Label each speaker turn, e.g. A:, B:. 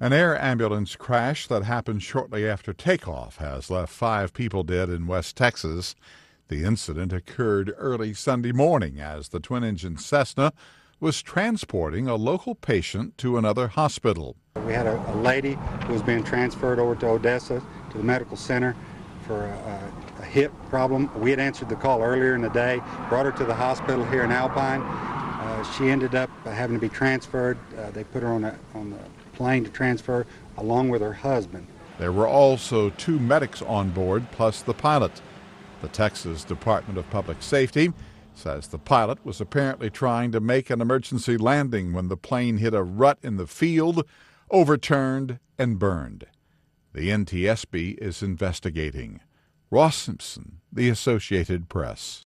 A: An air ambulance crash that happened shortly after takeoff has left five people dead in West Texas. The incident occurred early Sunday morning as the twin engine Cessna was transporting a local patient to another hospital.
B: We had a, a lady who was being transferred over to Odessa to the medical center for a, a, hip problem. We had answered the call earlier in the day, brought her to the hospital here in Alpine. She ended up having to be transferred. Uh, they put her on, a, on the plane to transfer along with her husband.
A: There were also two medics on board, plus the pilot. The Texas Department of Public Safety says the pilot was apparently trying to make an emergency landing when the plane hit a rut in the field, overturned, and burned. The NTSB is investigating. Ross Simpson, The Associated Press.